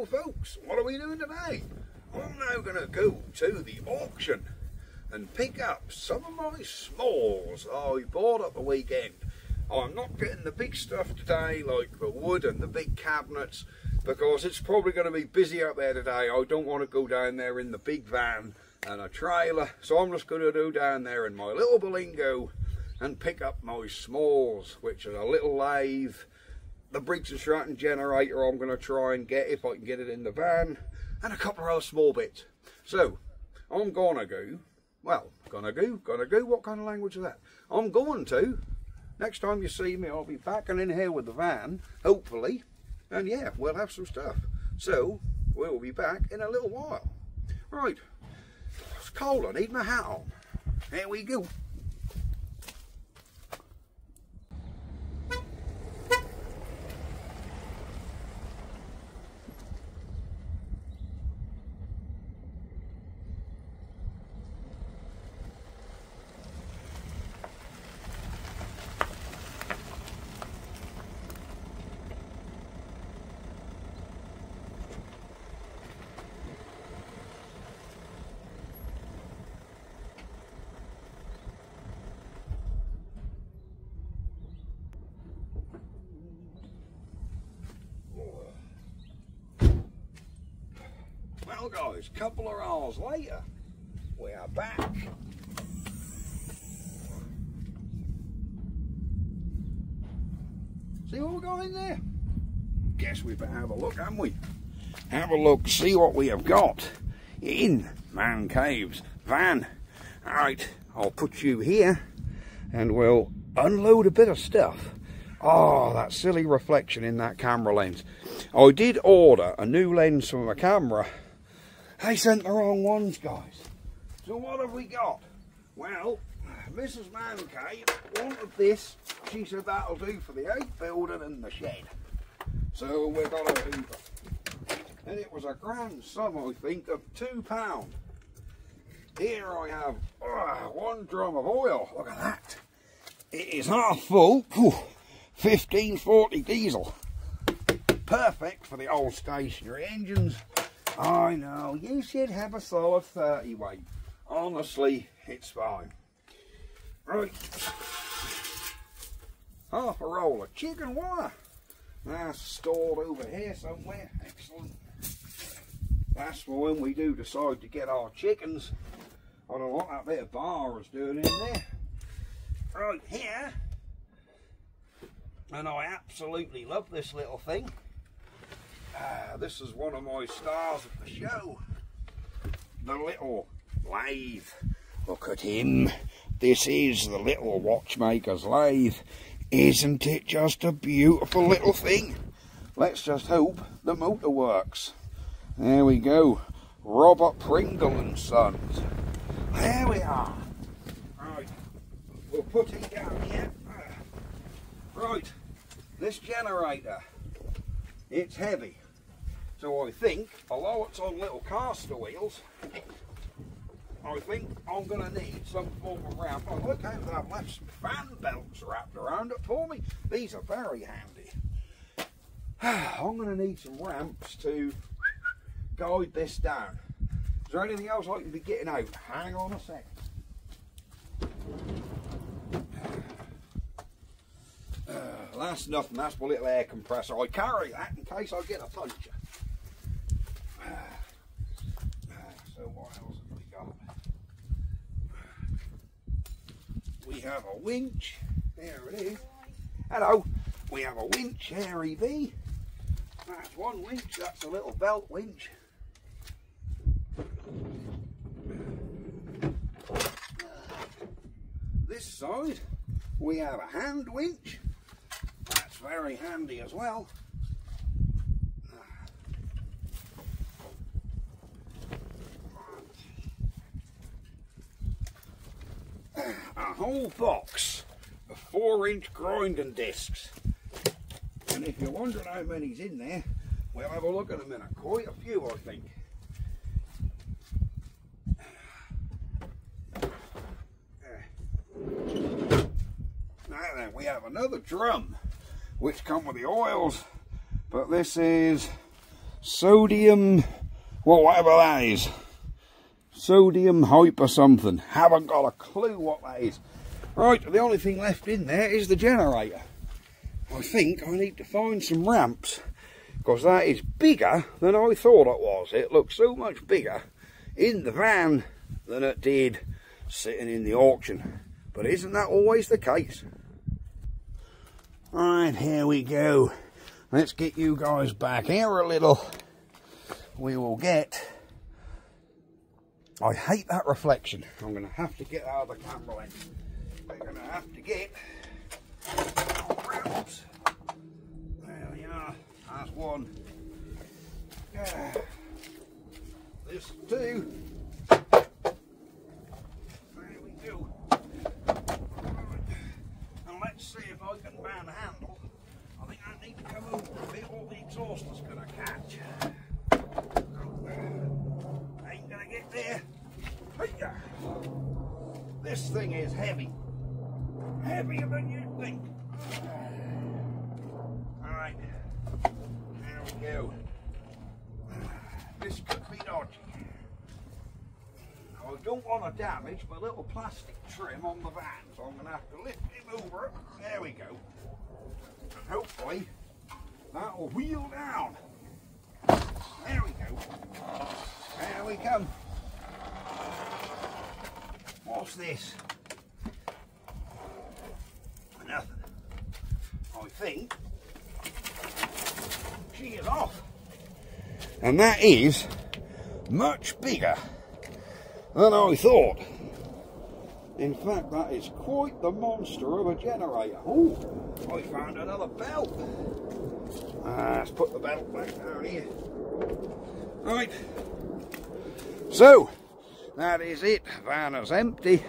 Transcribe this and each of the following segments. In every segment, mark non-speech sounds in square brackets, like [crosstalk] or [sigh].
Well folks, what are we doing today? I'm now going to go to the auction and pick up some of my smalls I bought at the weekend. I'm not getting the big stuff today like the wood and the big cabinets because it's probably going to be busy out there today. I don't want to go down there in the big van and a trailer so I'm just going to go down there in my little Berlingo and pick up my smalls which are a little lathe the Briggs and Stratton generator I'm going to try and get if I can get it in the van and a couple of other small bits. So I'm gonna go, well, gonna go, gonna go, what kind of language is that? I'm going to, next time you see me I'll be back and in here with the van, hopefully, and yeah, we'll have some stuff. So we'll be back in a little while. Right, it's cold, I need my hat on. Here we go. Guys, couple of hours later, we are back. See what we got in there? Guess we better have a look, haven't we? Have a look, see what we have got in Man Cave's van. Alright, I'll put you here and we'll unload a bit of stuff. Oh, that silly reflection in that camera lens. I did order a new lens for my camera. They sent the wrong ones, guys. So what have we got? Well, Mrs. Mancave wanted this. She said that'll do for the eight building and the shed. So we got a Hoover. And it was a grand sum, I think, of two pound. Here I have uh, one drum of oil. Look at that. It is half full. Whew. 1540 diesel. Perfect for the old stationary engines. I know, you should have a solid 30 weight. Honestly, it's fine. Right. Half a roll of chicken wire. That's stored over here somewhere. Excellent. That's for when we do decide to get our chickens. I don't know what that bit of bar is doing in there. Right here. And I absolutely love this little thing. Ah, this is one of my stars of the show. The little lathe. Look at him. This is the little watchmaker's lathe. Isn't it just a beautiful little thing? Let's just hope the motor works. There we go. Robert Pringle and Sons. There we are. Right. We'll put it down here. Right. This generator. It's heavy. So I think, although it's on little caster wheels, I think I'm going to need some form of ramp. Oh, look how they've left some fan belts wrapped around it for me. These are very handy. [sighs] I'm going to need some ramps to guide this down. Is there anything else I can be getting out? Hang on a second. Uh, [sighs] that's nothing, that's my little air compressor. I carry that in case I get a puncture. We have a winch. There it is. Hello. We have a winch, Harry B. That's one winch. That's a little belt winch. This side, we have a hand winch. That's very handy as well. A whole box of four inch grinding discs. And if you're wondering how many's in there, we'll have a look at them in a minute. quite a few I think. Now then, we have another drum which come with the oils, but this is sodium, well, whatever that is. Sodium hype or something. Haven't got a clue what that is. Right, the only thing left in there is the generator. I think I need to find some ramps because that is bigger than I thought it was. It looks so much bigger in the van than it did sitting in the auction. But isn't that always the case? Right, here we go. Let's get you guys back here a little. We will get... I hate that reflection. I'm going to have to get out of the camera lens. We're going to have to get... There we are. That's one. Uh, this two. There we go. And let's see if I can manhandle. I think I need to come over a bit or the is going to catch. Ain't going to get there. This thing is heavy. Heavier than you think. Alright. There we go. This could be dodgy. I don't want to damage my little plastic trim on the van, so I'm going to have to lift him over. There we go. And hopefully that will wheel down. There we go. There we come. What's this? Nothing. I think she is off. And that is much bigger than I thought. In fact, that is quite the monster of a generator. Oh, I found another belt. Uh, let's put the belt back down here. Right. So, that is it. Van is empty.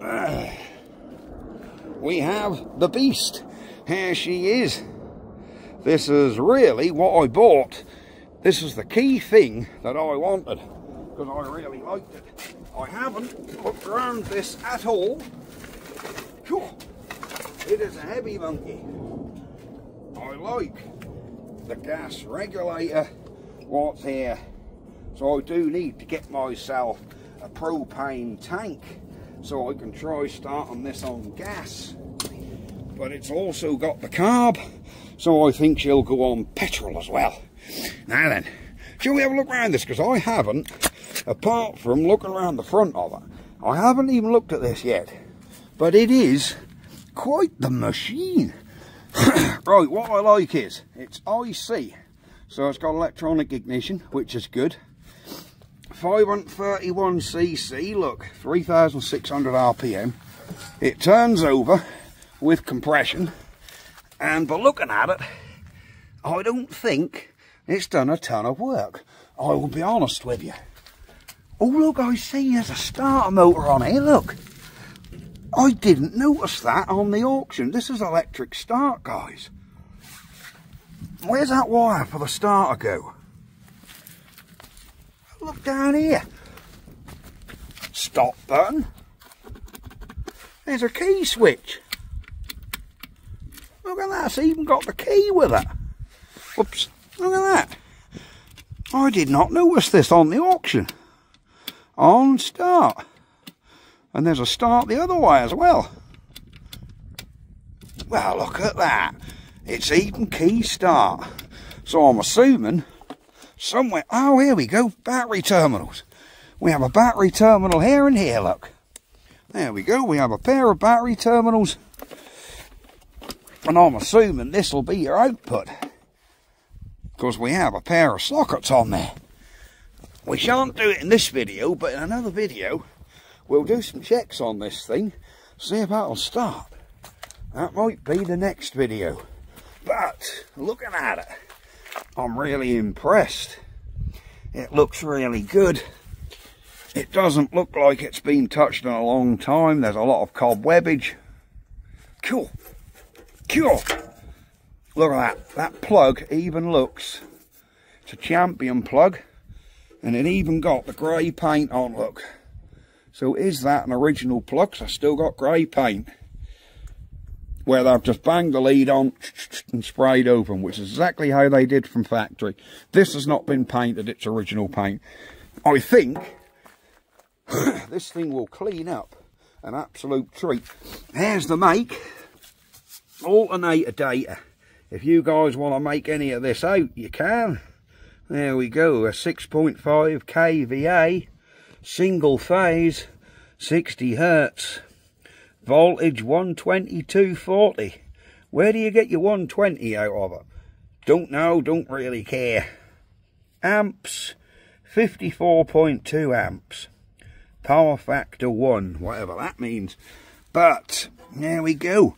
[sighs] We have the beast. Here she is. This is really what I bought. This is the key thing that I wanted because I really liked it. I haven't looked around this at all. It is a heavy monkey. I like the gas regulator what's here. So I do need to get myself a propane tank so I can try starting this on gas. But it's also got the carb, so I think she'll go on petrol as well. Now then, shall we have a look around this? Because I haven't apart from looking around the front of it. I haven't even looked at this yet, but it is quite the machine. [coughs] right, what I like is, it's IC, so it's got electronic ignition, which is good. 531cc, look, 3,600 RPM. It turns over with compression, and by looking at it, I don't think it's done a ton of work. I will be honest with you. Oh, look, I see there's a starter motor on here, look. I didn't notice that on the auction. This is electric start, guys. Where's that wire for the starter go? Look down here. Stop button. There's a key switch. Look at that, it's even got the key with it. Whoops, look at that. I did not notice this on the auction on start. And there's a start the other way as well. Well, look at that. It's even key start. So I'm assuming somewhere... Oh, here we go. Battery terminals. We have a battery terminal here and here, look. There we go. We have a pair of battery terminals. And I'm assuming this will be your output. Because we have a pair of sockets on there. We shan't do it in this video, but in another video, we'll do some checks on this thing, see if that'll start. That might be the next video. But, looking at it, I'm really impressed. It looks really good. It doesn't look like it's been touched in a long time. There's a lot of cobwebbage. Cool. Cool. Look at that. That plug even looks. It's a champion plug and it even got the grey paint on look so is that an original plug I still got grey paint where they've just banged the lead on and sprayed open, which is exactly how they did from factory. This has not been painted its original paint. I think [coughs] this thing will clean up an absolute treat. There's the make. Alternator data. If you guys want to make any of this out, you can. There we go, a 6.5 kVA, single phase, 60 hertz, voltage 12240. Where do you get your 120 out of it? Don't know, don't really care. Amps, 54.2 amps. Power factor 1, whatever that means. But, there we go.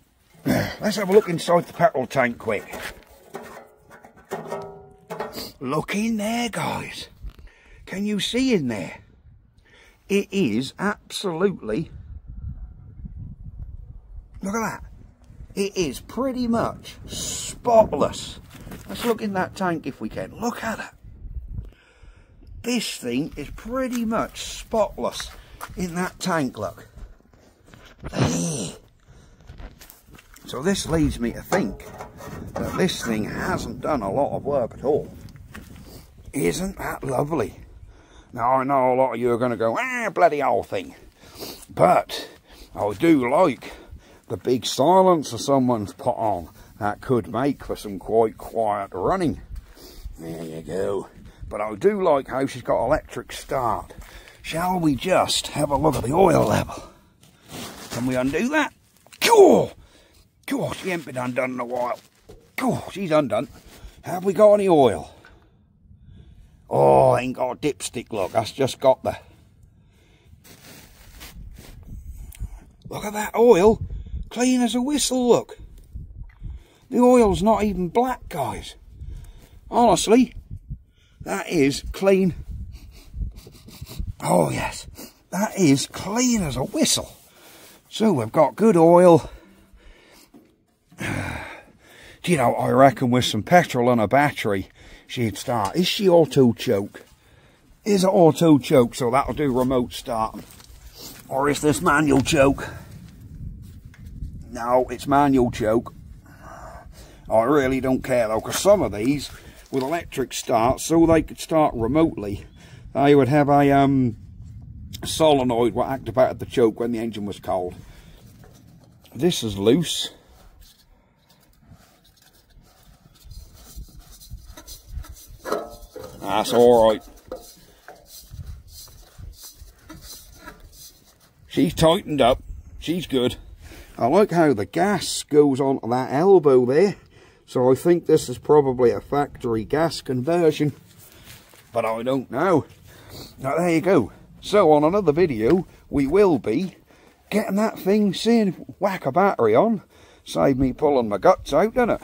[sighs] Let's have a look inside the petrol tank quick. Look in there, guys. Can you see in there? It is absolutely... Look at that. It is pretty much spotless. Let's look in that tank if we can. Look at it. This thing is pretty much spotless in that tank, look. [sighs] So this leads me to think that this thing hasn't done a lot of work at all. Isn't that lovely? Now, I know a lot of you are going to go, ah, bloody old thing. But I do like the big silencer someone's put on. That could make for some quite quiet running. There you go. But I do like how she's got electric start. Shall we just have a look at the oil level? Can we undo that? Cool! Cool, she ain't been undone in a while. Cool, she's undone. Have we got any oil? Oh, I ain't got a dipstick, look. That's just got the... Look at that oil. Clean as a whistle, look. The oil's not even black, guys. Honestly, that is clean. Oh, yes. That is clean as a whistle. So we've got good oil. [sighs] Do you know, I reckon with some petrol and a battery, she'd start. Is she auto choke? Is it auto choke? So that'll do remote starting. Or is this manual choke? No, it's manual choke. I really don't care though, because some of these with electric start, so they could start remotely, they would have a um, solenoid what activated the choke when the engine was cold. This is loose. That's alright. She's tightened up. She's good. I like how the gas goes on that elbow there. So I think this is probably a factory gas conversion. But I don't know. Now there you go. So on another video, we will be getting that thing, seeing whack a battery on. Save me pulling my guts out, doesn't it?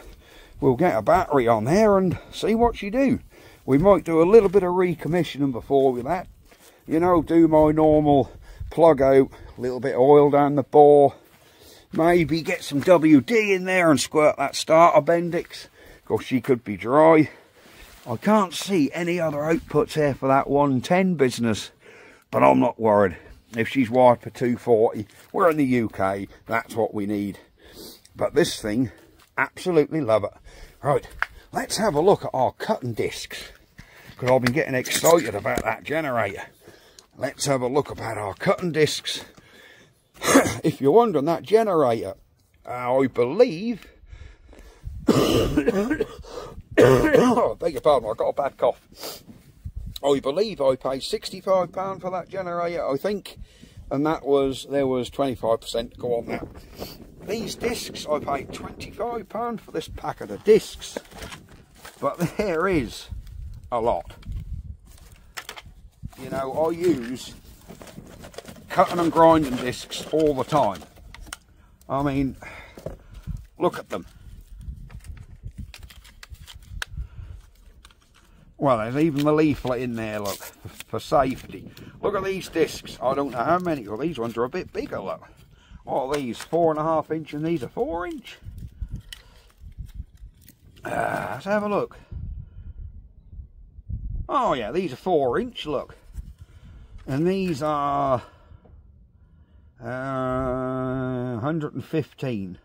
We'll get a battery on there and see what she do. We might do a little bit of recommissioning before we that. You know, do my normal plug out, a little bit of oil down the bore. Maybe get some WD in there and squirt that starter Bendix. Because she could be dry. I can't see any other outputs here for that 110 business. But I'm not worried. If she's wired for 240, we're in the UK. That's what we need. But this thing, absolutely love it. Right, let's have a look at our cutting discs because I've been getting excited about that generator let's have a look about our cutting discs [coughs] if you're wondering that generator I believe oh, [coughs] [coughs] beg your pardon I got a bad cough I believe I paid £65 for that generator I think and that was there was 25% to go on that these discs, I paid £25 for this packet of discs. But there is a lot. You know, I use cutting and grinding discs all the time. I mean, look at them. Well, there's even the leaflet in there, look, for safety. Look at these discs. I don't know how many. Well, these ones are a bit bigger, look. What these? Four and a half inch and these are four inch? Uh, let's have a look. Oh yeah, these are four inch, look. And these are uh, 115.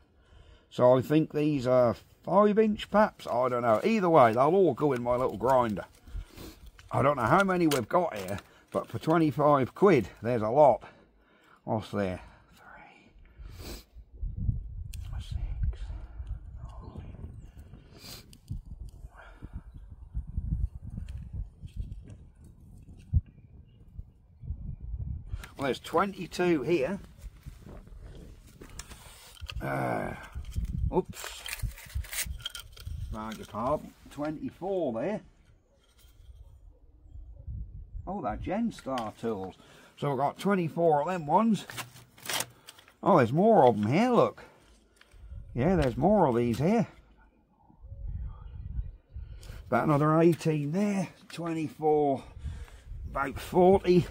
So I think these are five inch perhaps. I don't know. Either way, they'll all go in my little grinder. I don't know how many we've got here, but for 25 quid, there's a lot. What's there? Well, there's 22 here. Uh, oops. Beg your pardon. 24 there. Oh, that Genstar tools. So we've got 24 of them ones. Oh, there's more of them here, look. Yeah, there's more of these here. About another 18 there. 24, about 40.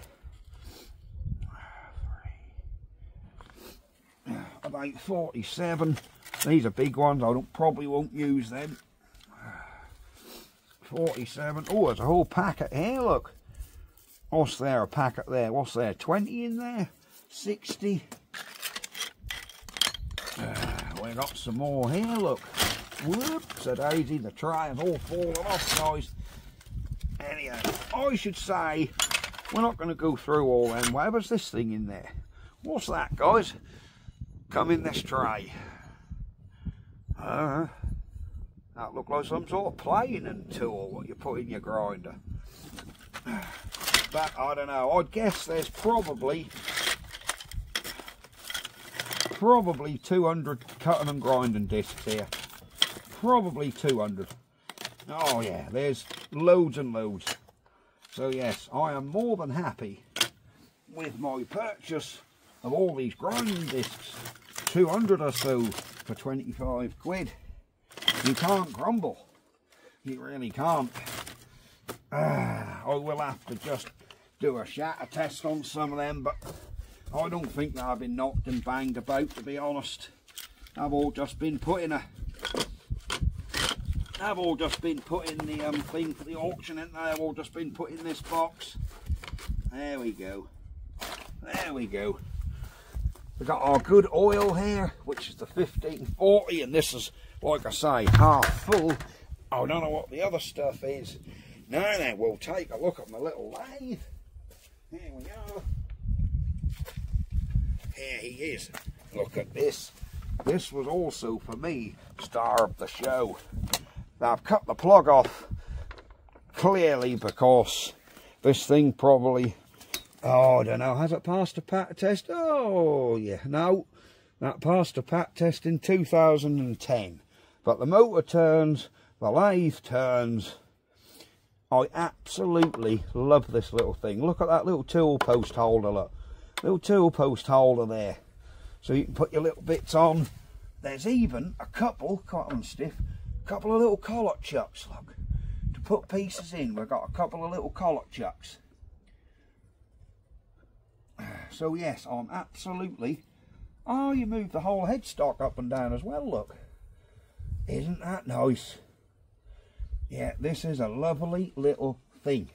About 47. These are big ones. I don't, probably won't use them. [sighs] 47. Oh, there's a whole packet here, look. What's there? A packet there. What's there? 20 in there? 60. Uh, we got some more here, look. Whoops, a daisy. The tray has all fallen off, guys. Anyhow, I should say we're not going to go through all them. Whatever's this thing in there? What's that, guys? Come in this tray. Uh, that look like some sort of planing tool what you put in your grinder but I don't know. I'd guess there's probably probably 200 cutting and grinding discs here. Probably 200. Oh yeah, there's loads and loads. So yes, I am more than happy with my purchase of all these grinding discs. 200 or so for 25 quid. You can't grumble. You really can't. Ah, I will have to just do a shatter test on some of them, but I don't think they've been knocked and banged about, to be honest. I've all just been put in a... I've all just been put in the um, thing for the auction, and they've all just been put in this box. There we go. There we go. We've got our good oil here, which is the 1540, and this is, like I say, half full. I don't know what the other stuff is. Now then, we'll take a look at my little lathe. Here we are. Here he is. Look at this. This was also, for me, star of the show. Now, I've cut the plug off clearly because this thing probably, oh, I don't know, has it passed a pat test? Oh, yeah, no, that passed a pat test in 2010. But the motor turns, the lathe turns, I absolutely love this little thing. Look at that little tool post holder, look. Little tool post holder there. So you can put your little bits on. There's even a couple, quite on stiff, a couple of little collet chucks, look. To put pieces in, we've got a couple of little collet chucks. So yes, I'm absolutely... Oh, you move the whole headstock up and down as well, look. Isn't that nice? Yeah, this is a lovely little thing.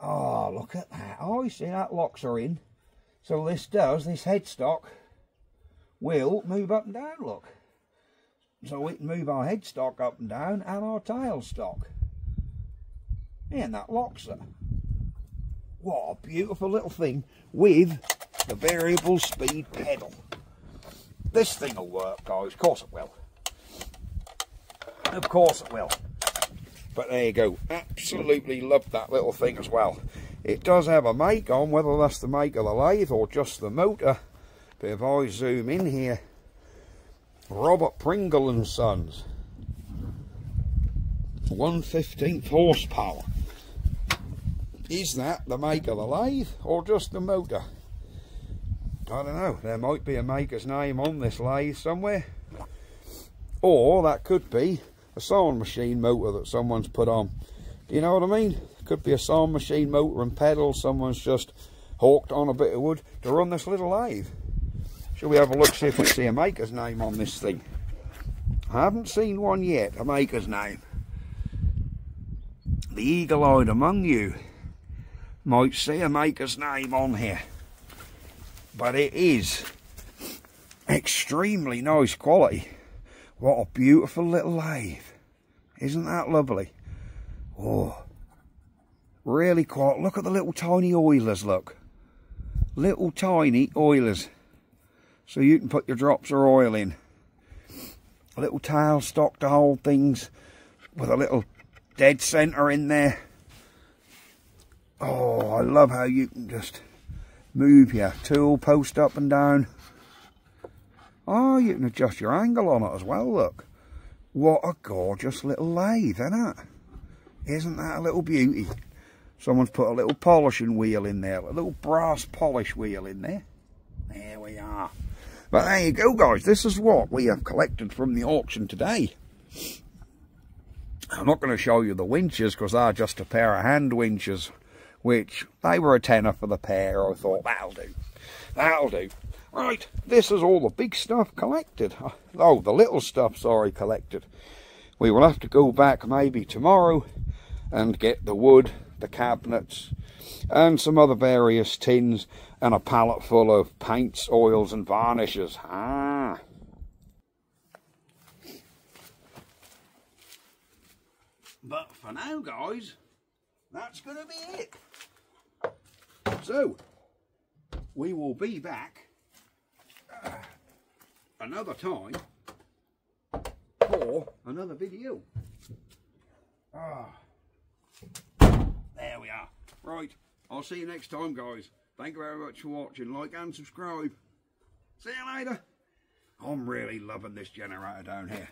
Oh, look at that. Oh, you see that locks are in. So this does, this headstock will move up and down, look. So we can move our headstock up and down and our tailstock. Yeah, and that locks it. What a beautiful little thing with the variable speed pedal. This thing will work, guys. Of course it will. Of course it will. But there you go. Absolutely love that little thing as well. It does have a make on, whether that's the make of the lathe or just the motor. But if I zoom in here, Robert Pringle and Sons. 115th horsepower. Is that the make of the lathe or just the motor? I don't know. There might be a maker's name on this lathe somewhere. Or that could be a sewing machine motor that someone's put on. Do you know what I mean? Could be a sewing machine motor and pedals someone's just hawked on a bit of wood to run this little lathe. Shall we have a look, see if we see a maker's name on this thing? I haven't seen one yet, a maker's name. The eagle-eyed among you might see a maker's name on here. But it is extremely nice quality. What a beautiful little lathe. Isn't that lovely? Oh, really quite. Look at the little tiny oilers, look. Little tiny oilers. So you can put your drops of oil in. A little tail stock to hold things with a little dead centre in there. Oh, I love how you can just move your tool post up and down. Oh, you can adjust your angle on it as well, look. What a gorgeous little lathe, isn't it? Isn't that a little beauty? Someone's put a little polishing wheel in there, a little brass polish wheel in there. There we are. But there you go, guys. This is what we have collected from the auction today. I'm not going to show you the winches because they're just a pair of hand winches, which they were a tenner for the pair. I thought, that'll do. That'll do. Right, this is all the big stuff collected. [laughs] Oh, the little stuff, sorry, collected. We will have to go back maybe tomorrow and get the wood, the cabinets, and some other various tins and a pallet full of paints, oils and varnishes. Ah. But for now, guys, that's going to be it. So, we will be back uh, another time for another video. Ah, there we are. Right, I'll see you next time, guys. Thank you very much for watching. Like and subscribe. See you later. I'm really loving this generator down here.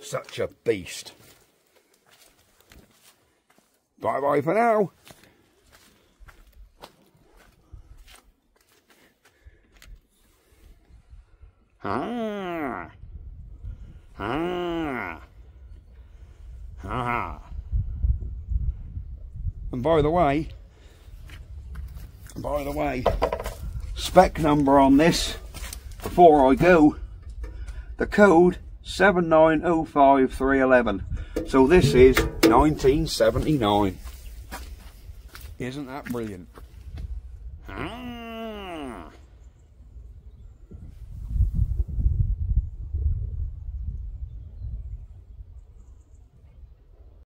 Such a beast. Bye bye for now. Ah. Ah. Ah. And by the way, by the way, spec number on this, before I go, the code 7905311. So this is 1979. Isn't that brilliant?